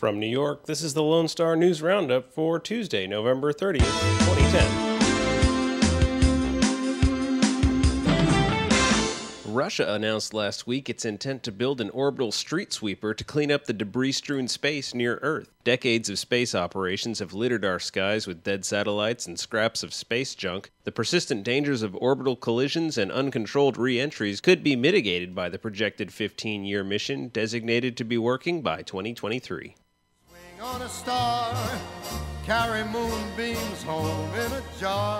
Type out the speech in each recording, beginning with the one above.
From New York, this is the Lone Star News Roundup for Tuesday, November 30th, 2010. Russia announced last week its intent to build an orbital street sweeper to clean up the debris strewn space near Earth. Decades of space operations have littered our skies with dead satellites and scraps of space junk. The persistent dangers of orbital collisions and uncontrolled re entries could be mitigated by the projected 15 year mission designated to be working by 2023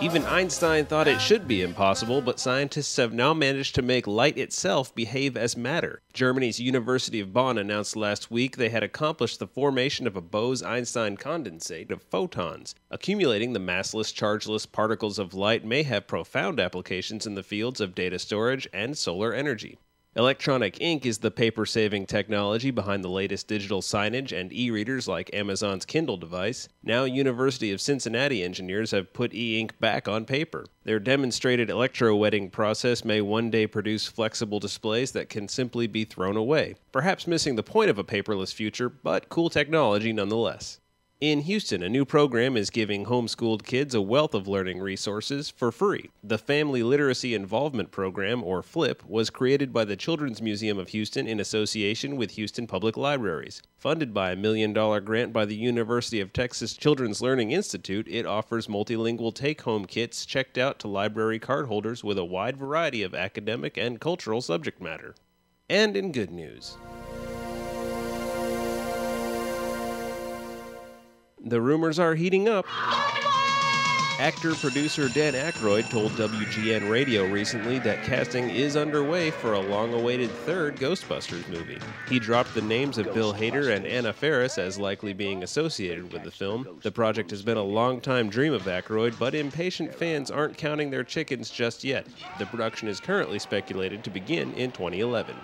Even Einstein thought it should be impossible, but scientists have now managed to make light itself behave as matter. Germany's University of Bonn announced last week they had accomplished the formation of a Bose Einstein condensate of photons. Accumulating the massless, chargeless particles of light may have profound applications in the fields of data storage and solar energy. Electronic ink is the paper saving technology behind the latest digital signage and e readers like Amazon's Kindle device. Now, University of Cincinnati engineers have put e ink back on paper. Their demonstrated electrowetting process may one day produce flexible displays that can simply be thrown away. Perhaps missing the point of a paperless future, but cool technology nonetheless. In Houston, a new program is giving homeschooled kids a wealth of learning resources for free. The Family Literacy Involvement Program, or FLIP, was created by the Children's Museum of Houston in association with Houston Public Libraries. Funded by a million dollar grant by the University of Texas Children's Learning Institute, it offers multilingual take home kits checked out to library cardholders with a wide variety of academic and cultural subject matter. And in good news, The rumors are heating up. Actor producer Dan Aykroyd told WGN Radio recently that casting is underway for a long awaited third Ghostbusters movie. He dropped the names of Bill Hader and Anna Faris as likely being associated with the film. The project has been a long-time dream of Aykroyd, but impatient fans aren't counting their chickens just yet. The production is currently speculated to begin in 2011.